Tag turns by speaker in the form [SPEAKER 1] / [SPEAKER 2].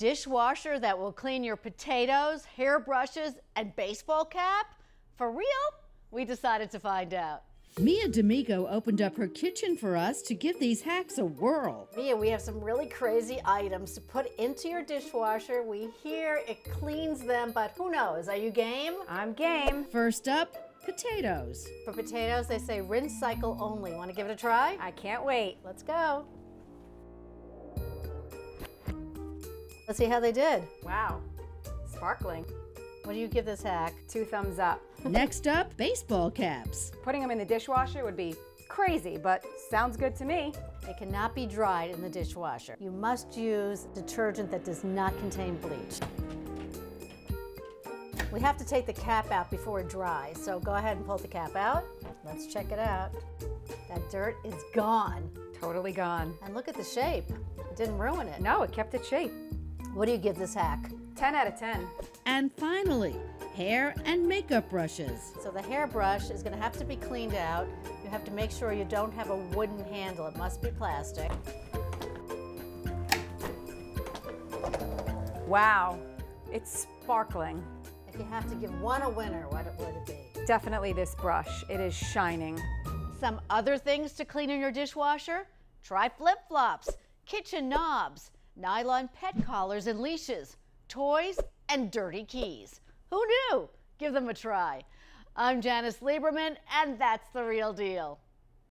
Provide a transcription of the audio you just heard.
[SPEAKER 1] dishwasher that will clean your potatoes, hairbrushes, and baseball cap? For real? We decided to find out.
[SPEAKER 2] Mia D'Amico opened up her kitchen for us to give these hacks a whirl.
[SPEAKER 1] Mia, we have some really crazy items to put into your dishwasher. We hear it cleans them, but who knows? Are you game?
[SPEAKER 3] I'm game.
[SPEAKER 2] First up, potatoes.
[SPEAKER 1] For potatoes, they say rinse cycle only. Want to give it a try?
[SPEAKER 3] I can't wait.
[SPEAKER 1] Let's go. Let's see how they did.
[SPEAKER 3] Wow. Sparkling.
[SPEAKER 1] What do you give this hack?
[SPEAKER 3] Two thumbs up.
[SPEAKER 2] Next up, baseball caps.
[SPEAKER 3] Putting them in the dishwasher would be crazy, but sounds good to me.
[SPEAKER 1] It cannot be dried in the dishwasher. You must use detergent that does not contain bleach. We have to take the cap out before it dries, so go ahead and pull the cap out. Let's check it out. That dirt is gone.
[SPEAKER 3] Totally gone.
[SPEAKER 1] And look at the shape. It didn't ruin it.
[SPEAKER 3] No, it kept its shape.
[SPEAKER 1] What do you give this hack?
[SPEAKER 3] 10 out of 10.
[SPEAKER 2] And finally, hair and makeup brushes.
[SPEAKER 1] So the hairbrush is going to have to be cleaned out. You have to make sure you don't have a wooden handle. It must be plastic.
[SPEAKER 3] Wow. It's sparkling.
[SPEAKER 1] If you have to give one a winner, what would it be?
[SPEAKER 3] Definitely this brush. It is shining.
[SPEAKER 1] Some other things to clean in your dishwasher? Try flip-flops, kitchen knobs, nylon pet collars and leashes, toys, and dirty keys. Who knew? Give them a try. I'm Janice Lieberman, and that's the real deal.